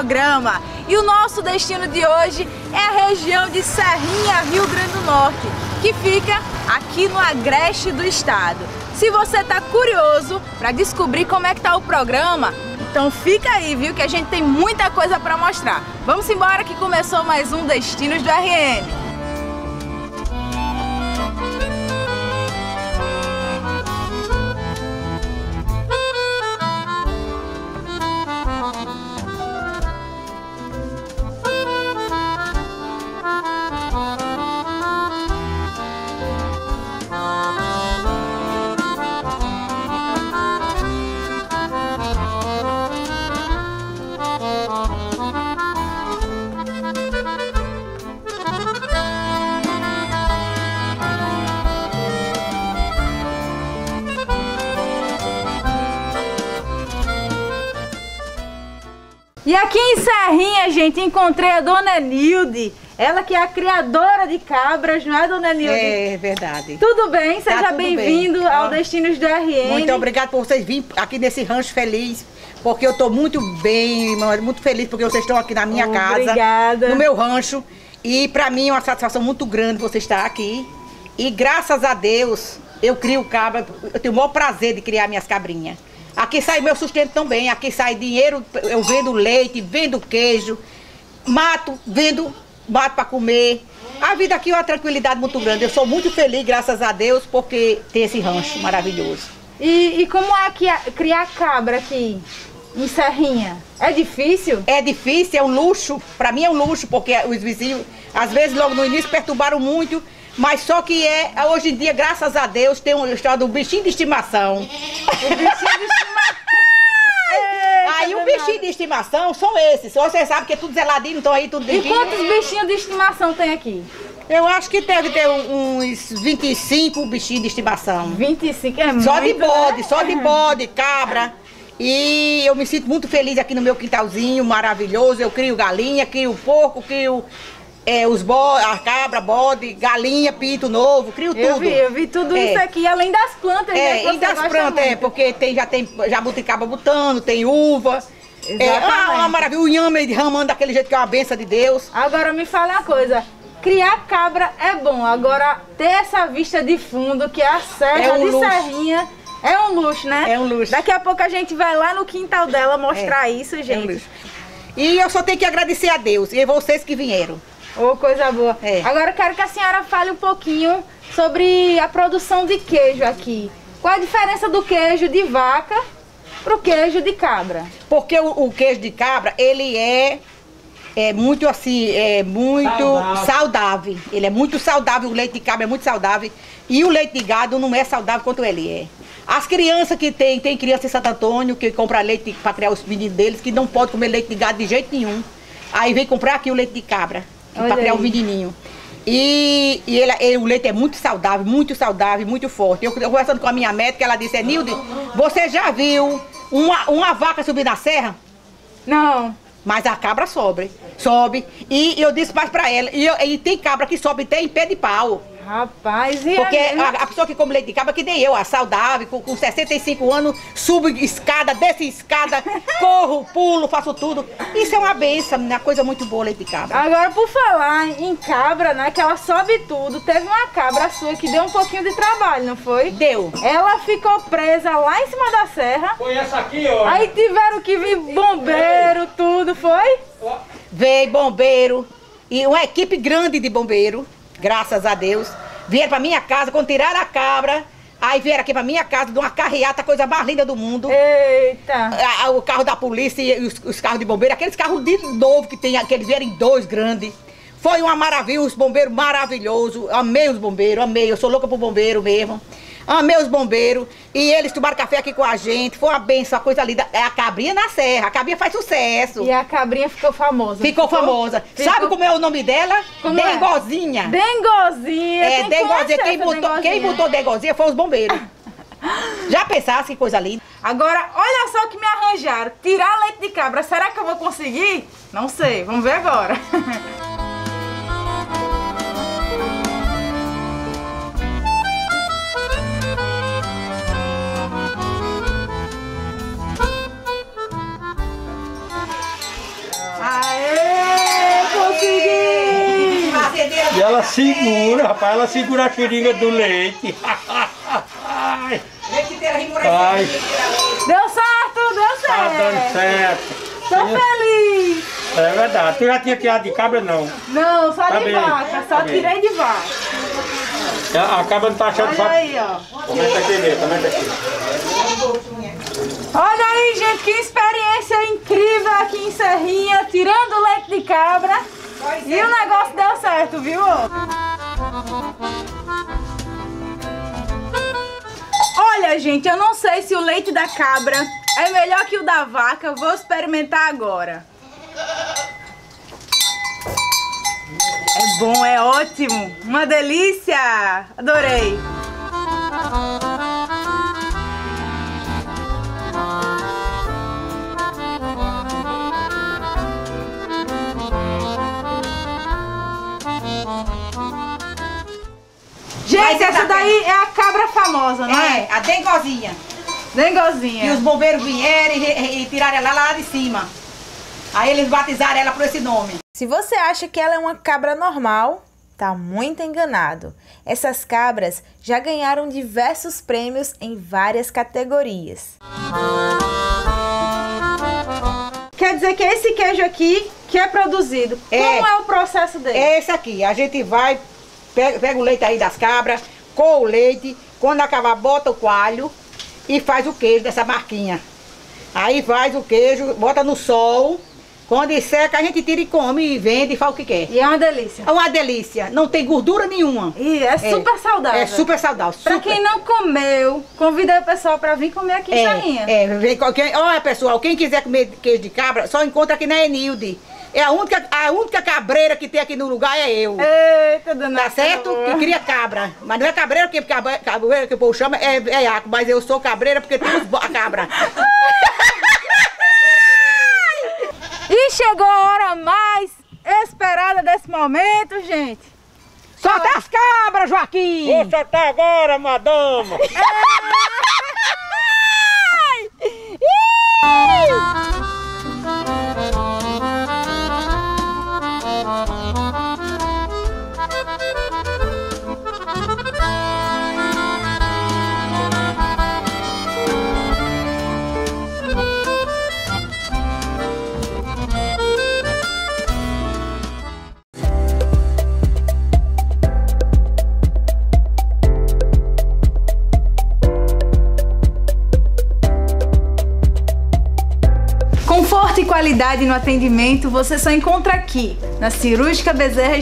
programa. E o nosso destino de hoje é a região de Serrinha, Rio Grande do Norte, que fica aqui no agreste do estado. Se você está curioso para descobrir como é que tá o programa, então fica aí, viu, que a gente tem muita coisa para mostrar. Vamos embora que começou mais um Destinos do RN. E aqui em Serrinha, gente, encontrei a dona Nilde. Ela que é a criadora de cabras, não é, dona Nilde? É verdade. Tudo bem? Seja tá bem-vindo ao Destinos do RN. Muito obrigada por vocês virem aqui nesse rancho feliz, porque eu estou muito bem, muito feliz porque vocês estão aqui na minha obrigada. casa. Obrigada. No meu rancho. E para mim é uma satisfação muito grande você estar aqui. E graças a Deus, eu crio cabra, eu tenho o maior prazer de criar minhas cabrinhas. Aqui sai meu sustento também, aqui sai dinheiro, eu vendo leite, vendo queijo, mato, vendo, mato para comer. A vida aqui é uma tranquilidade muito grande. Eu sou muito feliz, graças a Deus, porque tem esse rancho maravilhoso. E, e como é que é criar cabra aqui em Serrinha? É difícil? É difícil, é um luxo. Para mim é um luxo, porque os vizinhos, às vezes, logo no início, perturbaram muito. Mas só que é, hoje em dia, graças a Deus, tem um história do bichinho de estimação. O bichinho de estimação. aí o bichinho de estimação são esses. Você sabe que é tudo zeladinho, então aí tudo E quantos bichinhos de estimação tem aqui? Eu acho que deve ter uns 25 bichinhos de estimação. 25 é Só muito, de bode, né? só de bode, cabra. E eu me sinto muito feliz aqui no meu quintalzinho, maravilhoso. Eu crio galinha, crio porco, crio é, os bodes, a cabra, bode, galinha, pinto novo, crio Eu tudo. vi, eu vi tudo É. isso aqui, além das plantas, né? É, que e das plantas, é, muito. porque tem, já tem jabuticaba botando, tem uva. É Exatamente. uma, uma maravilha, o inhame ramando daquele jeito que é uma benção de Deus. Agora me fala uma coisa. Criar cabra é bom, agora ter essa vista de fundo, que é a serra É um de luxo. Serrinha, é um luxo, né? É um luxo. Daqui a pouco a gente vai lá no quintal dela mostrar isso, É um gente. luxo. E eu só tenho que agradecer a Deus e vocês que vieram. Ô, coisa boa. É. Agora eu quero que a senhora fale um pouquinho sobre a produção de queijo aqui. Qual a diferença do queijo de vaca pro queijo de cabra? Porque o, o queijo de cabra, ele é, é muito assim, é muito saudável. Saudável. Ele é muito saudável, o leite de cabra é muito saudável. E o leite de gado não é saudável quanto ele é. As crianças que tem, tem criança em Santo Antônio que compra leite para criar os meninos deles, que não pode comer leite de gado de jeito nenhum. Aí vem comprar aqui o leite de cabra, para criar aí. o menininho. E, e ele- ele- o leite é muito saudável, muito saudável, muito forte. Eu, eu conversando com a minha médica, ela disse, Nilde, você já viu uma, uma vaca subir na serra? Não. Mas a cabra sobe, sobe. E eu disse mais pra ela, e, eu- e tem cabra que sobe até em pé de pau. Rapaz, e Porque é mesmo? a, a pessoa que come leite de cabra, que nem eu, a saudável, com, com 65 anos, subo escada, desço escada, corro, pulo, faço tudo. Isso é uma benção, uma coisa muito boa, leite de cabra. Agora, por falar em cabra, né, que ela sobe tudo, teve uma cabra sua que deu um pouquinho de trabalho, não foi? Deu. Ela ficou presa lá em cima da serra, Foi essa aqui, ó. aí tiveram que vir bombeiro, tudo, foi? Veio bombeiro e uma equipe grande de bombeiro, graças a Deus. Vieram pra minha casa, quando tiraram a cabra, aí vieram aqui pra minha casa, de uma carreata, a coisa mais linda do mundo. Eita! A- o carro da polícia e os, os carros de bombeiro, aqueles carros de novo que tem, que eles vieram em dois grandes. Foi uma maravilha, os bombeiros maravilhosos. Amei os bombeiros, amei. Eu sou louca por bombeiro mesmo. Amei os bombeiros. E eles tomaram café aqui com a gente. Foi uma benção, uma coisa linda. É a cabrinha na serra. A cabrinha faz sucesso. E a cabrinha ficou famosa. Ficou famosa. Ficou- Sabe como é o nome dela? Como é? Dengozinha. Dengozinha. É, Quem Dengozinha. Quem botou, quem Dengozinha? botou Dengozinha foi os bombeiros. Já pensasse que coisa linda? Agora, olha só o que me arranjaram. Tirar leite de cabra. Será que eu vou conseguir? Não sei. Vamos ver agora. Consegui! E ela segura, rapaz, ela segura a seringa do leite. Ai. Deu certo, deu certo. Tá dando certo. Tô feliz. É verdade. Tu já tinha tirado de cabra, não? Não, só tá de bem. vaca. Só tá tirei de vaca. É, a cabra não tá achando Olha só... aí, ó. Comenta aqui, Comenta aqui. Olha aí, gente. Que espera incrível aqui em Serrinha, tirando leite de cabra. E o negócio deu certo, viu? Olha, gente, eu não sei se o leite da cabra é melhor que o da vaca. Vou experimentar agora. É bom, é ótimo. Uma delícia. Adorei. Gente, essa daí é a cabra famosa, não é? É, a dengozinha. Dengozinha. E os bombeiros vieram e, e- e tiraram ela lá de cima. Aí eles batizaram ela por esse nome. Se você acha que ela é uma cabra normal, tá muito enganado. Essas cabras já ganharam diversos prêmios em várias categorias. Quer dizer que esse queijo aqui que é produzido, É. como é o processo dele? É esse aqui. A gente vai, pega, pega o leite aí das cabras, coa o leite. Quando acabar, bota o coalho e faz o queijo dessa marquinha. Aí faz o queijo, bota no sol. Quando seca, a gente tira e come e vende e faz o que quer. E é uma delícia. É uma delícia. Não tem gordura nenhuma. E é super saudável. É super saudável. Pra super. quem não comeu, convidei o pessoal pra vir comer aqui em. É, é, vem qualquer. Olha, pessoal, quem quiser comer queijo de cabra, só encontra aqui na Enilde. É a única, a única cabreira que tem aqui no lugar é eu. Eita, dona Tá certo? Que cria cabra. Mas não é cabreira, porque cabreira que o povo chama é, é iaco. Mas eu sou cabreira porque bo- a cabra. E chegou a hora mais esperada desse momento, gente. Solta as cabras, Joaquim! Vou soltar agora, madama. Conforto e qualidade no atendimento você só encontra aqui, na Cirúrgica Bezerra.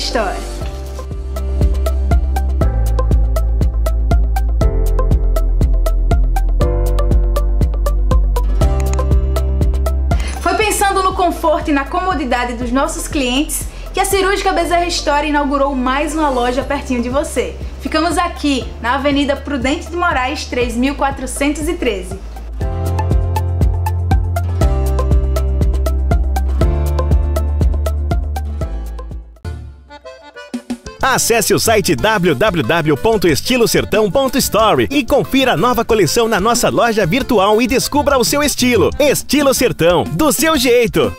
Foi pensando no conforto e na comodidade dos nossos clientes que a Cirúrgica Bezerra História inaugurou mais uma loja pertinho de você. Ficamos aqui na Avenida Prudente de Moraes, 3413. Acesse o site www.estilosertão.story e confira a nova coleção na nossa loja virtual e descubra o seu estilo. Estilo Sertão, do seu jeito.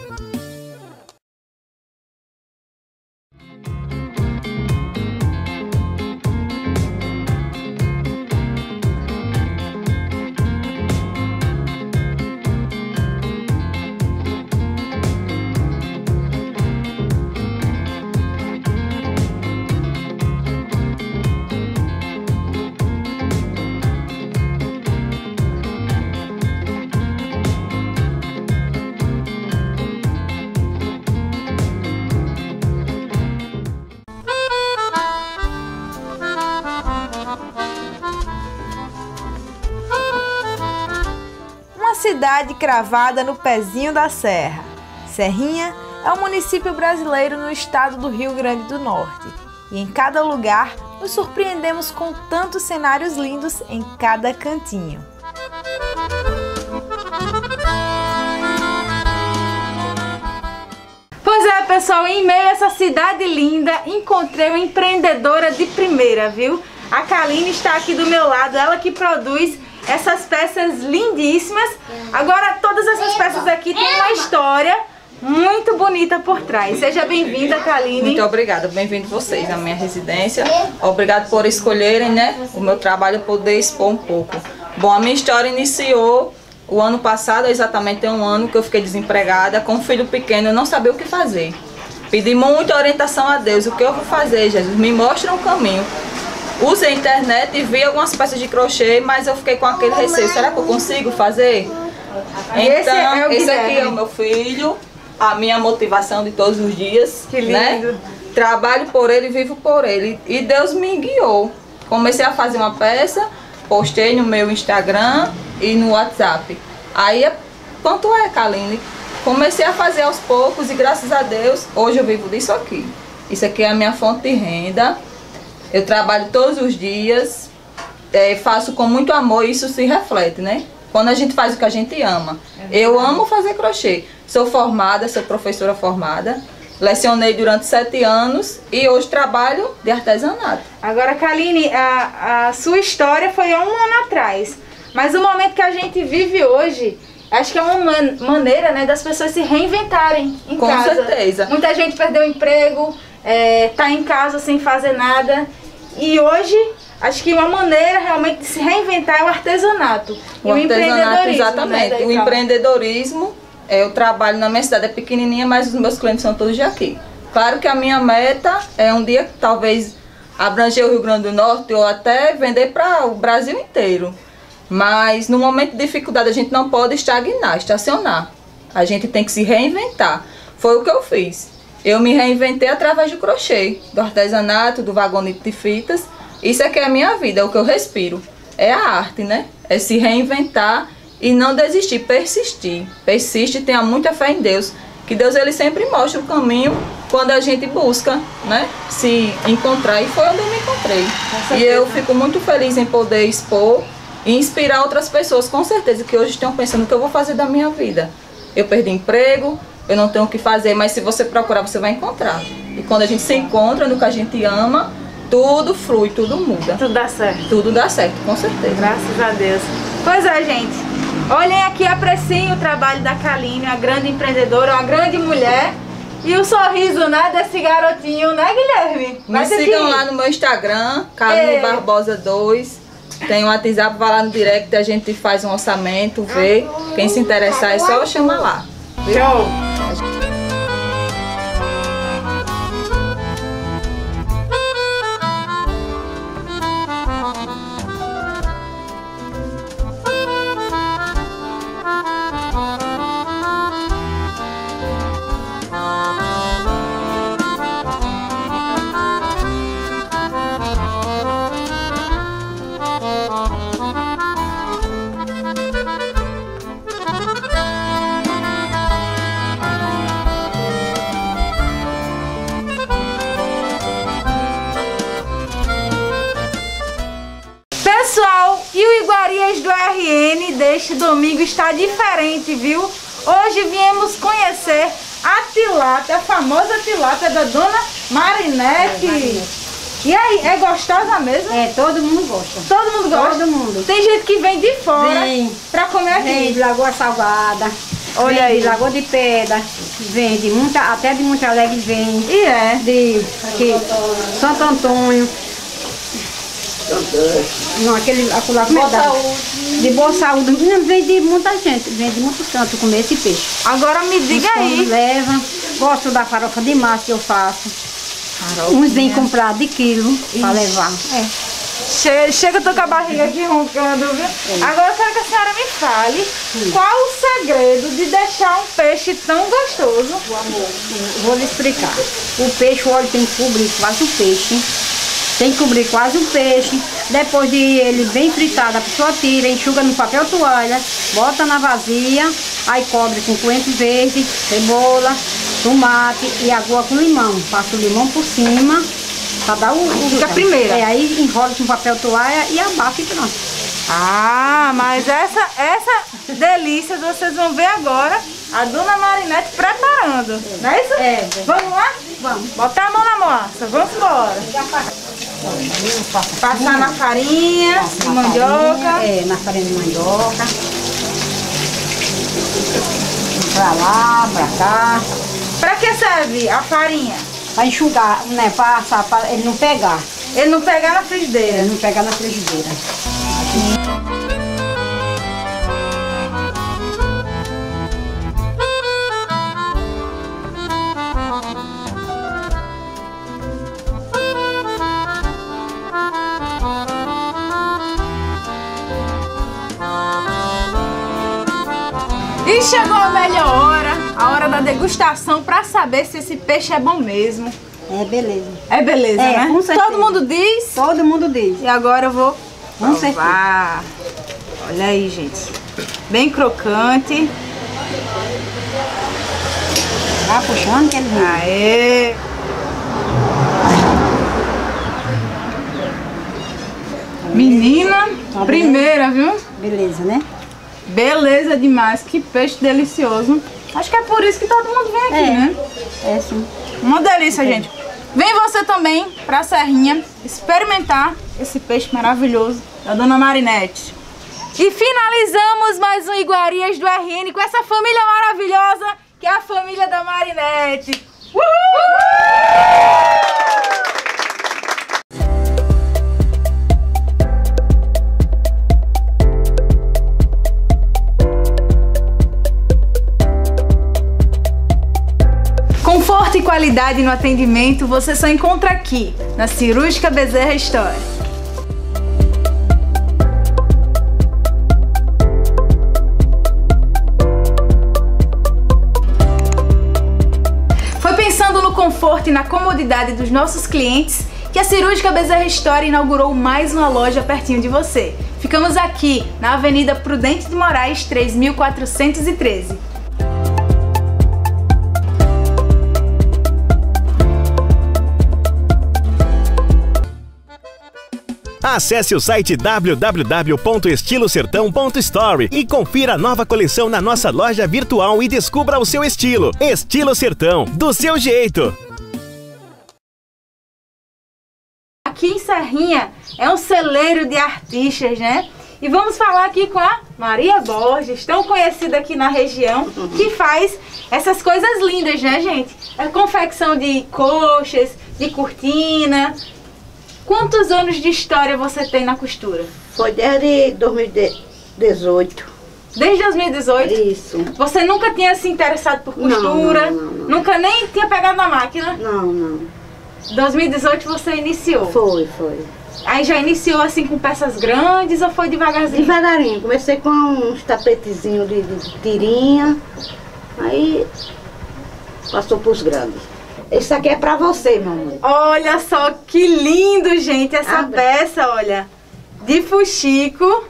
Cidade cravada no pezinho da serra. Serrinha é um município brasileiro no estado do Rio Grande do Norte. E em cada lugar nos surpreendemos com tantos cenários lindos em cada cantinho. Pois é, pessoal, em meio a essa cidade linda, encontrei uma empreendedora de primeira, viu? A Kaline está aqui do meu lado, ela que produz essas peças lindíssimas. Agora, todas essas peças aqui têm uma história muito bonita por trás. Seja bem-vinda, Kaline. Muito obrigada, bem-vindo vocês na minha residência. Obrigado por escolherem, né, o meu trabalho poder expor um pouco. Bom, a minha história iniciou o ano passado, exatamente um ano que eu fiquei desempregada, com um filho pequeno, eu não sabia o que fazer. Pedi muita orientação a Deus, o que eu vou fazer, Jesus? Me mostra um caminho. Usei a internet e vi algumas peças de crochê, mas eu fiquei com aquele receio. Será que eu consigo fazer? Esse Então, é o esse aqui é o meu filho, a minha motivação de todos os dias. Que lindo. Né? Trabalho por ele, vivo por ele. E Deus me guiou. Comecei a fazer uma peça, postei no meu Instagram e no WhatsApp. Aí, quanto é, Kaline? Comecei a fazer aos poucos e graças a Deus, hoje eu vivo disso aqui. Isso aqui é a minha fonte de renda. Eu trabalho todos os dias, eh, faço com muito amor e isso se reflete, né? Quando a gente faz o que a gente ama. eu amo fazer crochê. Sou formada, sou professora formada. Lecionei durante sete anos e hoje trabalho de artesanato. Agora, Kaline, a, a sua história foi há um ano atrás. Mas o momento que a gente vive hoje, acho que é uma man- maneira né, das pessoas se reinventarem em Com casa. certeza. Muita gente perdeu o emprego, é, tá em casa sem fazer nada. E hoje, acho que uma maneira realmente de se reinventar é o artesanato. O e artesanato, empreendedorismo, exatamente. Né, o empreendedorismo, é, eu trabalho na minha cidade, é pequenininha, mas os meus clientes são todos de aqui. Claro que a minha meta é um dia talvez abranger o Rio Grande do Norte ou até vender para o Brasil inteiro. Mas no momento de dificuldade a gente não pode estagnar, estacionar. A gente tem que se reinventar. Foi o que eu fiz. Eu me reinventei através do crochê, do artesanato, do vagonete de fitas. Isso é que é a minha vida, é o que eu respiro. É a arte, né? É se reinventar e não desistir, persistir. Persiste, tenha muita fé em Deus. Que Deus ele sempre mostra o caminho quando a gente busca, né? Se encontrar. E foi onde eu me encontrei. E eu fico muito feliz em poder expor e inspirar outras pessoas, com certeza, que hoje estão pensando o que eu vou fazer da minha vida. Eu perdi emprego, eu não tenho o que fazer, mas se você procurar, você vai encontrar. E quando a gente se encontra no que a gente ama, tudo flui, tudo muda. Tudo dá certo. Tudo dá certo, com certeza. Graças a Deus. Pois é, gente. Olhem aqui, apreciem o trabalho da Kaline, uma grande empreendedora, uma grande mulher. E o sorriso, né, desse garotinho, né, Guilherme? Me Mas sigam aqui- lá no meu Instagram, Carline Ei. Barbosa 2. Tem o WhatsApp, vai lá no direct, a gente faz um orçamento, vê. Quem se interessar é só chamar lá. Show! Diferente, viu? Hoje viemos conhecer a tilápia, a famosa tilápia da dona Marinete. E aí, é gostosa mesmo? É, todo mundo gosta. Todo mundo gosta? Todo mundo. Tem gente que vem de fora Vem. pra comer aqui. Vem de Lagoa Salgada. Olha vem aí. de Lagoa de Pedra. Vem de muita, até de Monte Alegre vem. E é. De aqui, Santo Antônio. Não, aquele acolá como é dá? De Boa Saúde. Não, Vem de muita gente, vem de muito canto comer esse peixe. Agora me diga aí. leva. Gosto da farofa de massa que eu faço. Uns vêm comprar de quilo para levar. É. Chega, chega, eu tô com a barriga aqui roncando, viu? Agora eu quero que a senhora me fale qual o segredo de deixar um peixe tão gostoso. Vou lhe explicar. O peixe, o óleo tem que cobrir quase o peixe. Tem que cobrir quase o peixe. Depois de ele bem fritado, a pessoa tira, enxuga no papel toalha, bota na vazia, aí cobre com coentro verde, cebola, tomate e água com limão. Passa o limão por cima pra dar o. o Fica a primeira. É, aí enrola com papel toalha e abafa e pronto. Ah, mas essa, essa delícia vocês vão ver agora a dona Marinete preparando. Não é isso? É. Vamos lá? Vamos. Botar a mão na massa, vamos embora. Passar na farinha de mandioca. É, na farinha de mandioca. Pra lá, pra cá. Pra que serve a farinha? Pra enxugar, né? Pra assar, pra ele não pegar. Ele não pegar na frigideira. Ele não pegar na frigideira. E degustação pra saber se esse peixe é bom mesmo. É, beleza. É beleza, É, né? com certeza. Todo mundo diz. Todo mundo diz. E agora eu vou Com certeza. provar. Olha aí, gente. Bem crocante. Vai puxando que ele vem. Aê! Menina, Tá primeira, viu? Beleza, né? Beleza demais, que peixe delicioso. Acho que é por isso que todo mundo vem aqui, É. né? É sim. Uma delícia, gente. Vem você também pra Serrinha experimentar esse peixe maravilhoso da Dona Marinete. E finalizamos mais um Iguarias do RN com essa família maravilhosa que é a família da Marinete. Uhul! Conforto qualidade no atendimento você só encontra aqui, na Cirúrgica Bezerra História. Foi pensando no conforto e na comodidade dos nossos clientes que a Cirúrgica Bezerra História inaugurou mais uma loja pertinho de você. Ficamos aqui na Avenida Prudente de Moraes, 3413. Acesse o site www.estilosertão.store e confira a nova coleção na nossa loja virtual e descubra o seu estilo. Estilo Sertão, do seu jeito. Aqui em Serrinha é um celeiro de artistas, né? E vamos falar aqui com a Maria Borges, tão conhecida aqui na região, que faz essas coisas lindas, né, gente? É confecção de coxas, de cortina. Quantos anos de história você tem na costura? Foi desde 2018. Desde 2018? Isso. Você nunca tinha se interessado por costura? não, não, não. Nunca nem tinha pegado na máquina? Não, não. 2018 você iniciou. Foi, foi. Aí já iniciou assim com peças grandes ou foi devagarzinho? Devagarinho. Comecei com uns tapetezinhos de, de tirinha. Aí passou pros grandes. Isso aqui é pra você, amor. Olha só que lindo, gente, essa Abre. peça, olha. De fuxico.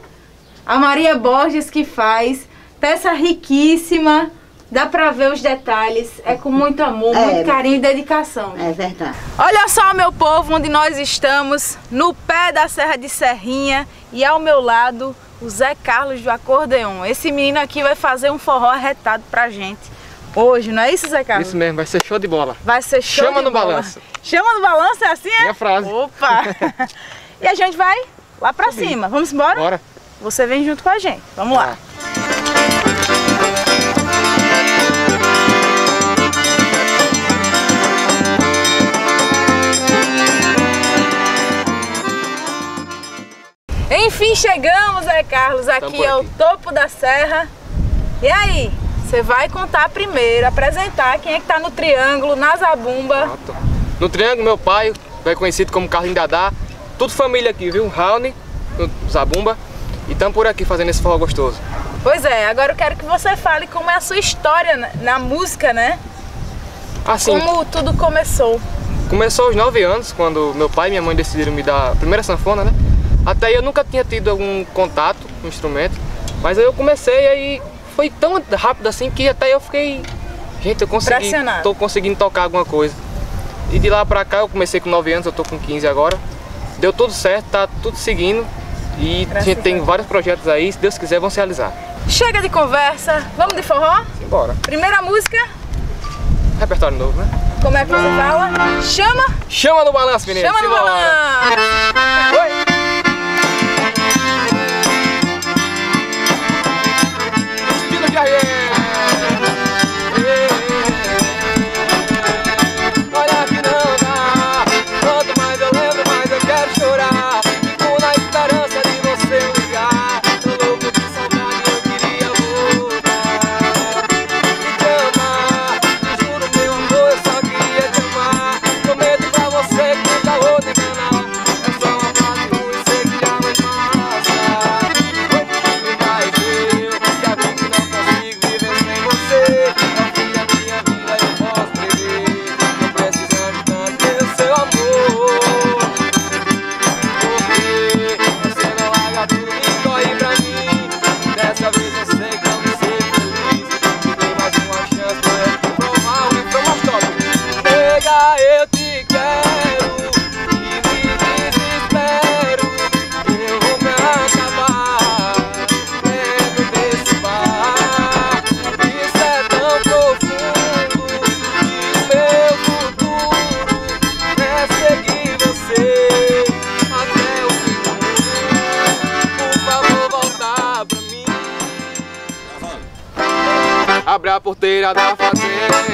A Maria Borges que faz. Peça riquíssima. Dá pra ver os detalhes. É com muito amor, É. muito carinho e dedicação. É verdade. Olha só, meu povo, onde nós estamos, no pé da Serra de Serrinha e ao meu lado o Zé Carlos do acordeon. Esse menino aqui vai fazer um forró arretado pra gente hoje, não é isso, Zé Carlos? Isso mesmo, vai ser show de bola. Vai ser show Chama no bola. balanço. Chama no balanço, é assim, é? Minha frase. Opa! e a gente vai lá pra cima. Vamos embora? Bora. Você vem junto com a gente. Vamos lá. Enfim, chegamos, Zé Carlos, aqui ao aqui. topo da serra. E aí, você vai contar primeiro, apresentar quem é que tá no triângulo, na zabumba. No Triângulo, meu pai, é conhecido como Carlinhos Dadá. Tudo família aqui, viu? Raoni, Zabumba. E estamos por aqui fazendo esse forró gostoso. Pois é, agora eu quero que você fale como é a sua história na, na música, né? Assim, Como tudo começou. começou aos 9 anos, quando meu pai e minha mãe decidiram me dar a primeira sanfona, né? Até aí eu nunca tinha tido algum contato com o instrumento. Mas aí eu comecei aí foi tão rápido assim que até eu fiquei. Gente, eu consegui. Tô conseguindo tocar alguma coisa. E de lá pra cá eu comecei com 9 anos, eu tô com 15 agora. Deu tudo certo, tá tudo seguindo. E a gente tem vários projetos aí, se Deus quiser, vão se realizar. Chega de conversa, vamos de forró? Simbora. Primeira música, Repertório novo, né? como é que você fala? Chama, Chama no balanço, menino. chama no balanço. Oi. Estilo Abre a porteira da fazenda,